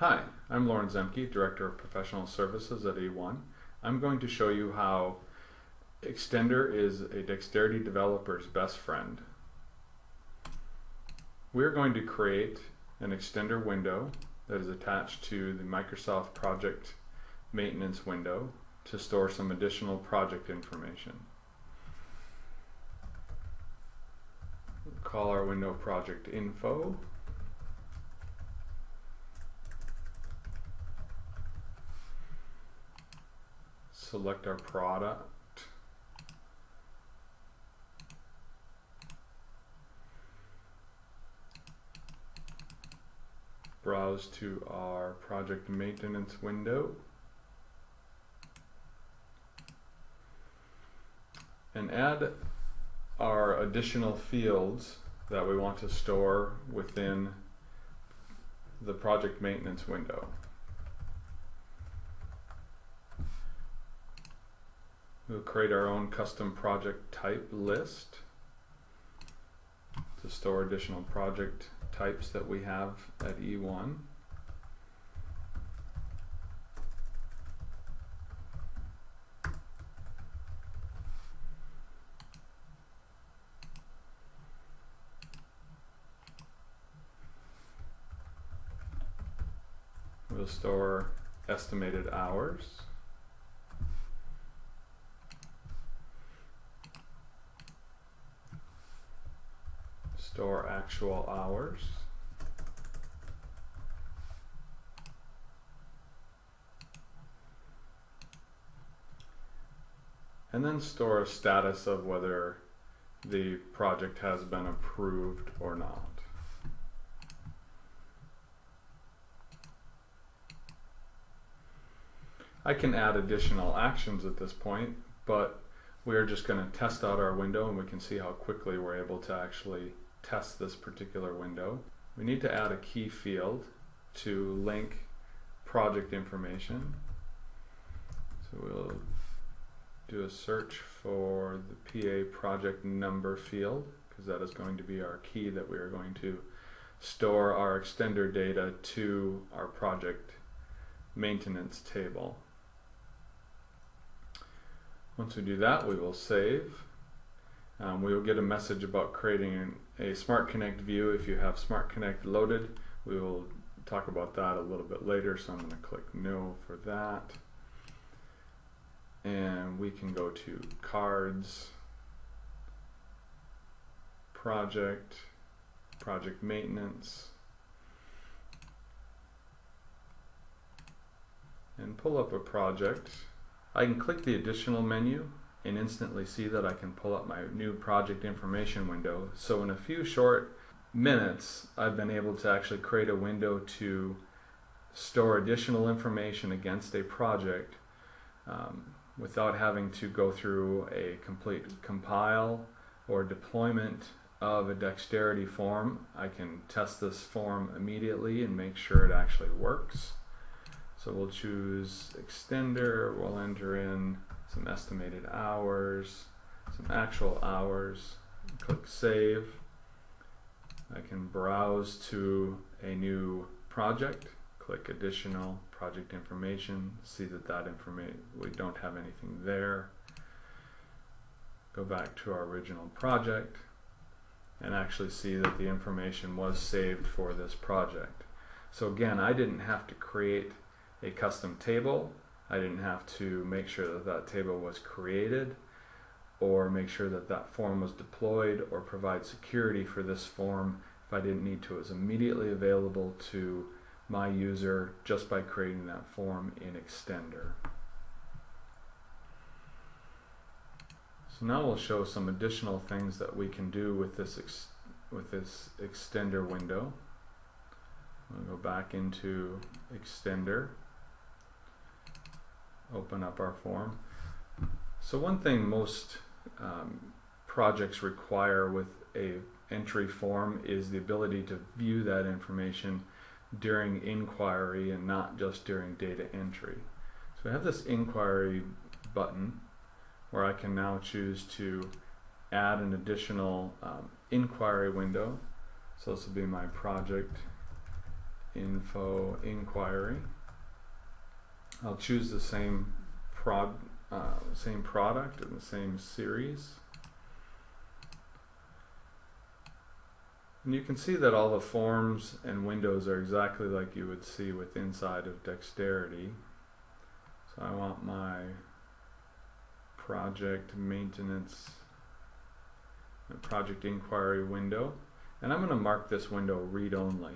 Hi, I'm Lauren Zemke, Director of Professional Services at eOne. I'm going to show you how Extender is a Dexterity developer's best friend. We're going to create an Extender window that is attached to the Microsoft Project Maintenance window to store some additional project information. Call our window Project Info. Select our product. Browse to our project maintenance window. And add our additional fields that we want to store within the project maintenance window. We'll create our own custom project type list to store additional project types that we have at eOne. We'll store estimated hours. Store actual hours. And then store a status of whether the project has been approved or not. I can add additional actions at this point, but we're just going to test out our window and we can see how quickly we're able to actually test this particular window. We need to add a key field to link project information. So we'll do a search for the PA project number field because that is going to be our key that we are going to store our extender data to our project maintenance table. Once we do that, we will save. Um, we will get a message about creating a Smart Connect view if you have Smart Connect loaded. We will talk about that a little bit later, so I'm going to click No for that. And we can go to Cards, Project, Project Maintenance, and pull up a project. I can click the additional menu and instantly see that I can pull up my new project information window. So in a few short minutes, I've been able to actually create a window to store additional information against a project um, without having to go through a complete compile or deployment of a dexterity form. I can test this form immediately and make sure it actually works. So we'll choose extender, we'll enter in some estimated hours, some actual hours, click save. I can browse to a new project, click additional project information, see that that information, we don't have anything there. Go back to our original project and actually see that the information was saved for this project. So again, I didn't have to create a custom table I didn't have to make sure that that table was created or make sure that that form was deployed or provide security for this form if I didn't need to. It was immediately available to my user just by creating that form in Extender. So now we'll show some additional things that we can do with this with this Extender window. We'll go back into Extender open up our form. So one thing most um, projects require with a entry form is the ability to view that information during inquiry and not just during data entry. So I have this inquiry button where I can now choose to add an additional um, inquiry window. So this will be my project info inquiry. I'll choose the same prod, uh, same product and the same series. And you can see that all the forms and windows are exactly like you would see with inside of Dexterity. So I want my project maintenance project inquiry window and I'm going to mark this window read only.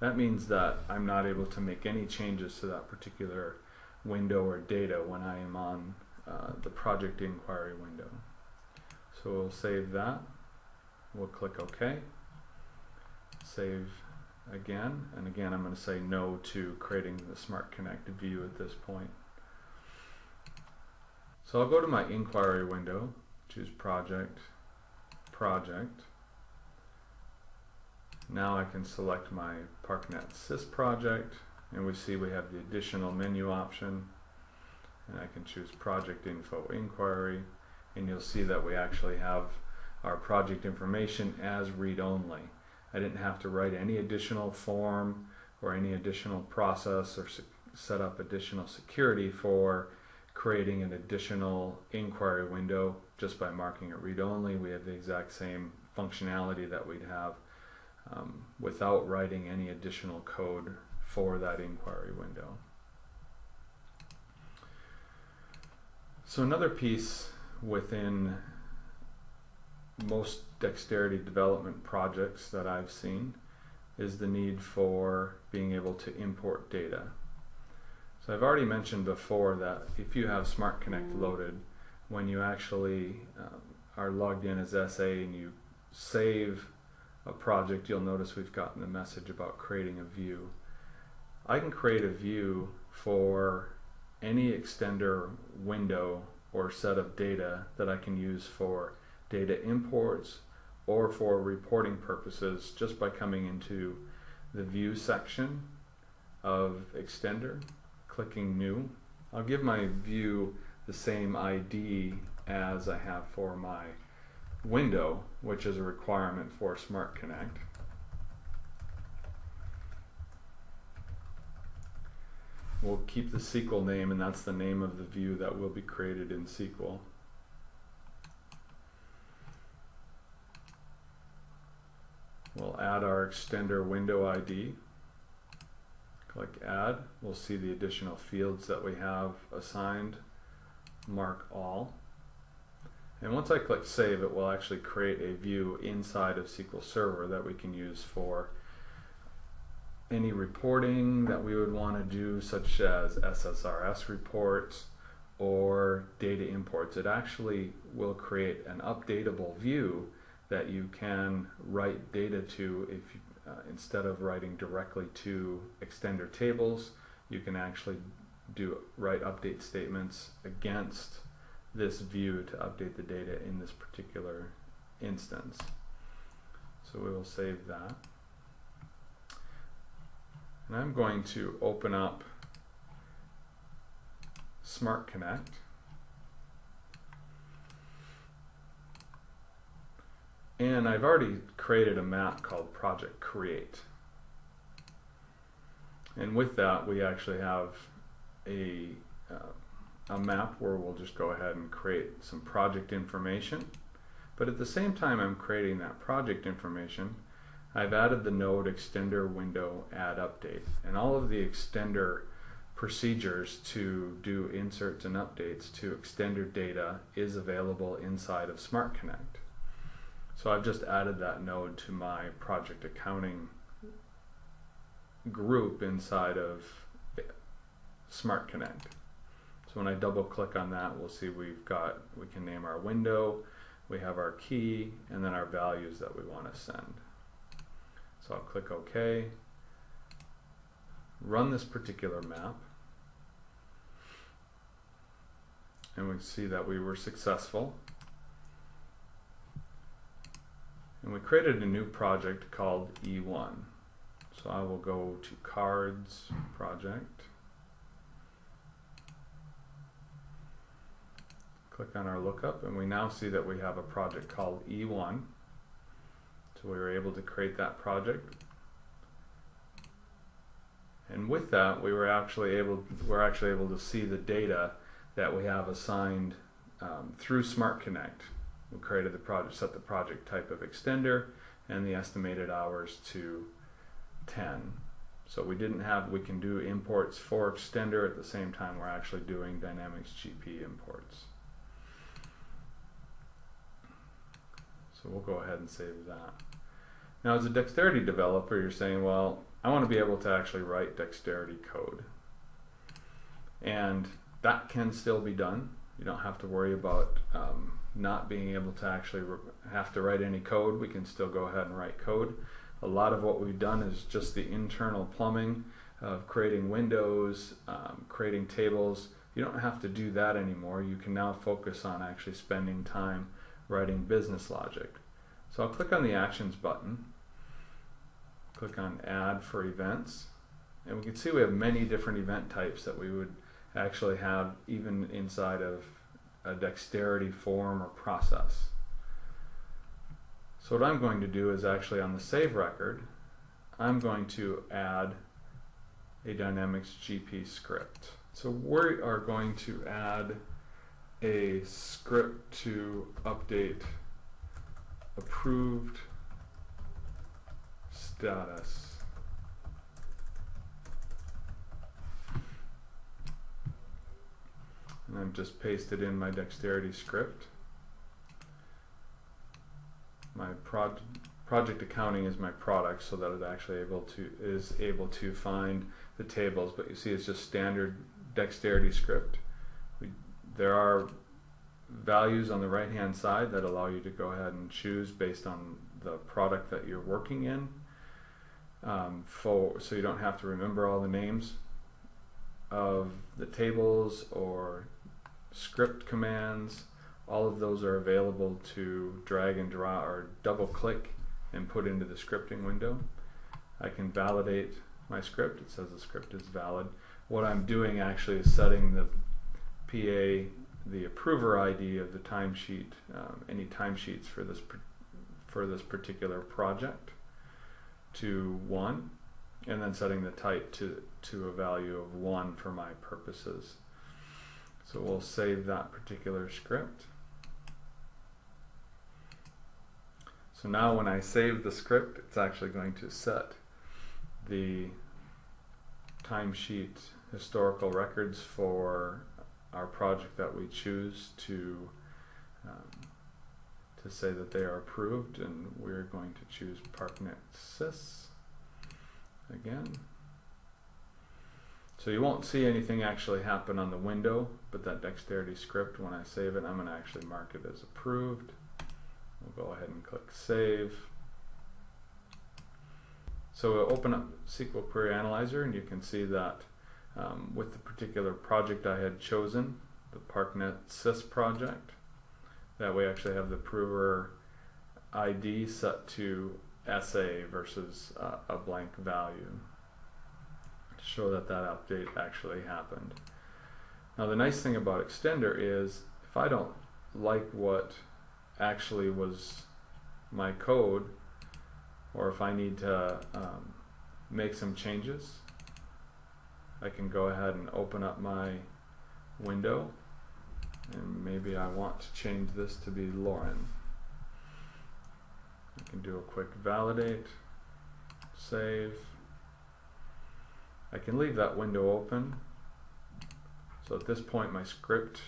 That means that I'm not able to make any changes to that particular window or data when I am on uh, the project inquiry window. So we'll save that. We'll click OK. Save again. And again, I'm going to say no to creating the Smart Connect view at this point. So I'll go to my inquiry window, choose project, project. Now I can select my ParkNet Sys project and we see we have the additional menu option and I can choose project info inquiry and you'll see that we actually have our project information as read only. I didn't have to write any additional form or any additional process or set up additional security for creating an additional inquiry window just by marking it read only. We have the exact same functionality that we'd have um, without writing any additional code for that inquiry window. So another piece within most dexterity development projects that I've seen is the need for being able to import data. So I've already mentioned before that if you have Smart Connect loaded, when you actually um, are logged in as SA and you save a project, you'll notice we've gotten the message about creating a view. I can create a view for any extender window or set of data that I can use for data imports or for reporting purposes just by coming into the view section of extender clicking new. I'll give my view the same ID as I have for my window, which is a requirement for Smart Connect. We'll keep the SQL name and that's the name of the view that will be created in SQL. We'll add our extender window ID Click add, we'll see the additional fields that we have assigned, mark all. And once I click save, it will actually create a view inside of SQL Server that we can use for any reporting that we would want to do, such as SSRS reports or data imports. It actually will create an updatable view that you can write data to if you, uh, instead of writing directly to extender tables, you can actually do write update statements against this view to update the data in this particular instance. So we will save that. And I'm going to open up Smart Connect. And I've already created a map called Project Create. And with that, we actually have a, uh, a map where we'll just go ahead and create some project information. But at the same time I'm creating that project information, I've added the node extender window add update. And all of the extender procedures to do inserts and updates to extender data is available inside of Smart Connect. So I've just added that node to my project accounting group inside of Smart Connect. So when I double click on that, we'll see we've got, we can name our window, we have our key, and then our values that we want to send. So I'll click OK, run this particular map, and we see that we were successful. And we created a new project called E1. So I will go to cards project. Click on our lookup and we now see that we have a project called E1. So we were able to create that project. And with that, we were actually able we're actually able to see the data that we have assigned um, through Smart Connect. We created the project, set the project type of extender, and the estimated hours to 10. So we didn't have, we can do imports for extender at the same time we're actually doing Dynamics GP imports. So we'll go ahead and save that. Now as a Dexterity developer, you're saying, well, I want to be able to actually write Dexterity code. And that can still be done. You don't have to worry about um, not being able to actually have to write any code. We can still go ahead and write code. A lot of what we've done is just the internal plumbing of creating windows, um, creating tables. You don't have to do that anymore. You can now focus on actually spending time writing business logic. So I'll click on the Actions button, click on Add for Events, and we can see we have many different event types that we would actually have even inside of a dexterity form or process. So what I'm going to do is actually on the save record, I'm going to add a Dynamics GP script. So we are going to add a script to update approved status. And I've just pasted in my dexterity script. My prod project accounting is my product so that it actually able to is able to find the tables, but you see it's just standard dexterity script. There are values on the right hand side that allow you to go ahead and choose based on the product that you're working in. Um, for so you don't have to remember all the names of the tables or script commands. All of those are available to drag and draw or double click and put into the scripting window. I can validate my script. It says the script is valid. What I'm doing actually is setting the PA, the approver ID of the timesheet, um, any timesheets for this for this particular project to one, and then setting the type to to a value of one for my purposes. So we'll save that particular script. So now when I save the script, it's actually going to set the timesheet historical records for our project that we choose to um, to say that they are approved and we're going to choose ParkNet SYS again. So you won't see anything actually happen on the window, but that dexterity script, when I save it, I'm going to actually mark it as approved. We'll go ahead and click Save. So we'll open up SQL Query Analyzer and you can see that um, with the particular project I had chosen, the ParkNet SYS project, that we actually have the prover ID set to SA versus uh, a blank value to show that that update actually happened. Now the nice thing about Extender is if I don't like what actually was my code or if I need to um, make some changes I can go ahead and open up my window and maybe I want to change this to be Lauren. I can do a quick validate, save, I can leave that window open. So at this point my script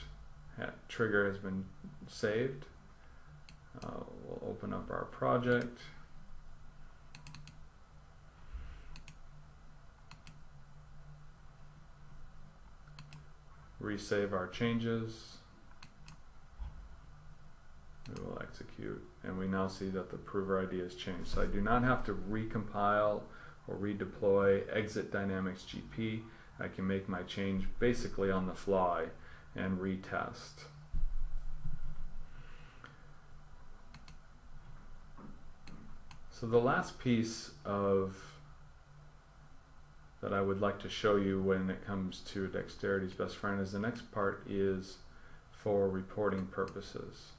trigger has been saved. Uh, we'll open up our project. Resave our changes. We will execute and we now see that the prover ID has changed. So I do not have to recompile or redeploy, exit Dynamics GP. I can make my change basically on the fly and retest. So the last piece of that I would like to show you when it comes to Dexterity's best friend is the next part is for reporting purposes.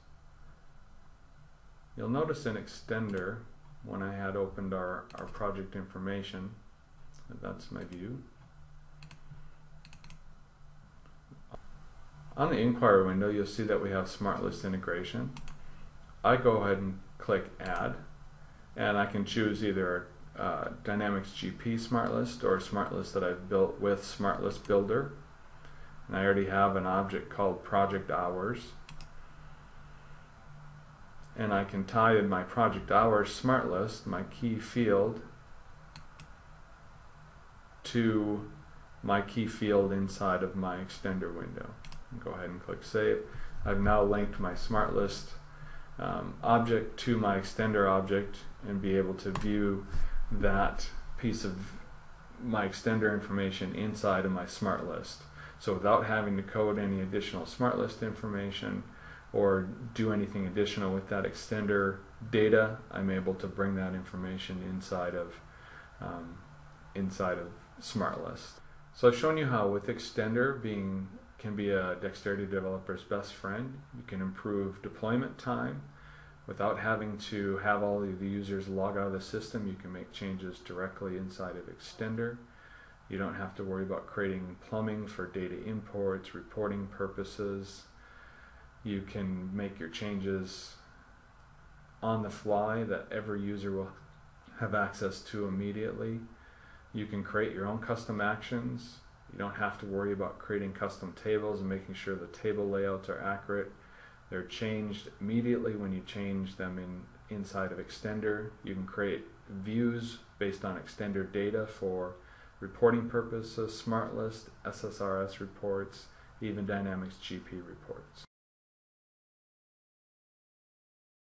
You'll notice in Extender when I had opened our, our project information, That's my view. On the inquiry window, you'll see that we have smart list integration. I go ahead and click add, and I can choose either uh, Dynamics GP smart list or a smart list that I've built with smart list builder. And I already have an object called project hours. And I can tie in my project hours smart list, my key field, to my key field inside of my extender window. Go ahead and click save. I've now linked my smart list um, object to my extender object and be able to view that piece of my extender information inside of my smart list. So without having to code any additional smart list information or do anything additional with that extender data, I'm able to bring that information inside of um, inside of smart list. So I've shown you how with extender being can be a dexterity developer's best friend. You can improve deployment time without having to have all of the users log out of the system. You can make changes directly inside of extender. You don't have to worry about creating plumbing for data imports, reporting purposes. You can make your changes on the fly that every user will have access to immediately. You can create your own custom actions. You don't have to worry about creating custom tables and making sure the table layouts are accurate. They're changed immediately when you change them in inside of Extender. You can create views based on Extender data for reporting purposes, smart list, SSRS reports, even Dynamics GP reports.